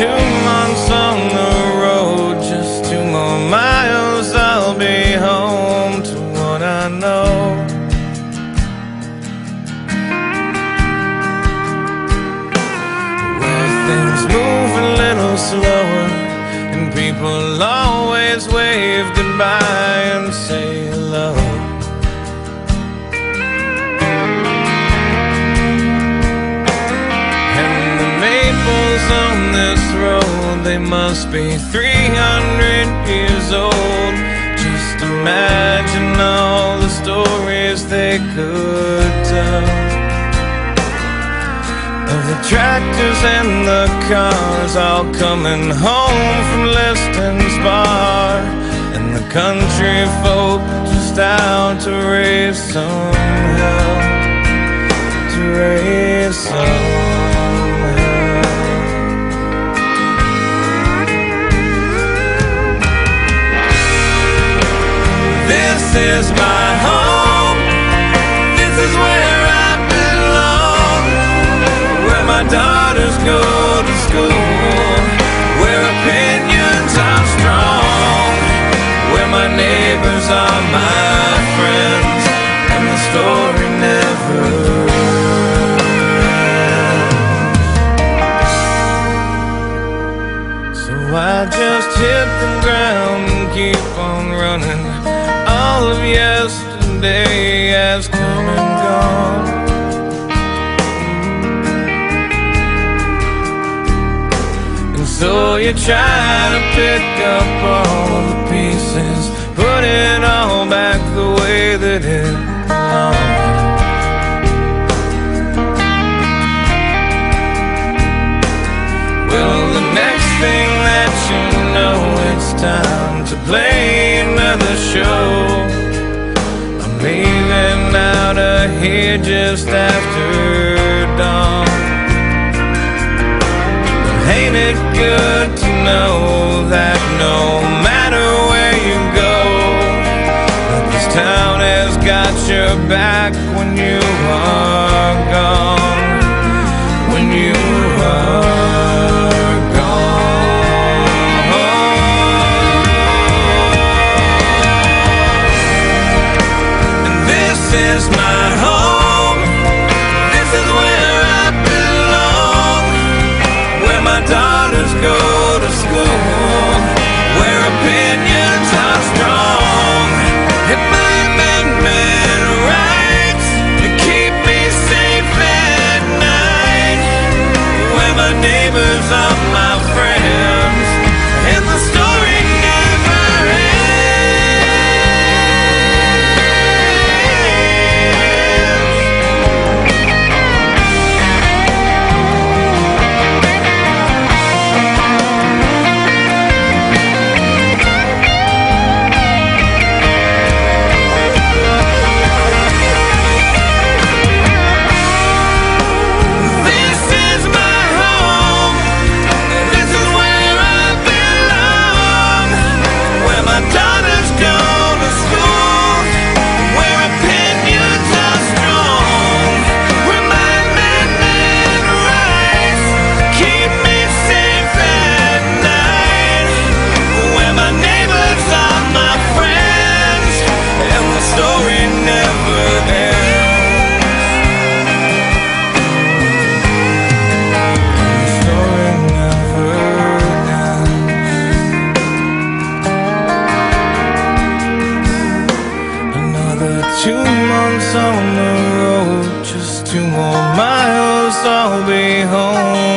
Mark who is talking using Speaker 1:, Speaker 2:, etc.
Speaker 1: Two months on the road, people always wave goodbye and say hello. And the maples on this road, they must be 300 years old. Just imagine all the stories they could Of the tractors and the cars all coming home from Liston's bar. And the country folk just out to raise some hell to raise some hell. This is my neighbors are my friends. And the story never ends. So I just hit the ground and keep on running. All of yesterday has come and gone. And so you try to pick up all the pieces, it all back the way that it belonged. Well, the next thing that you know, it's time to play another show. I'm leaving out of here just after dawn. Town has got your back when you are gone? Two months on the road, just two more miles, I'll be home.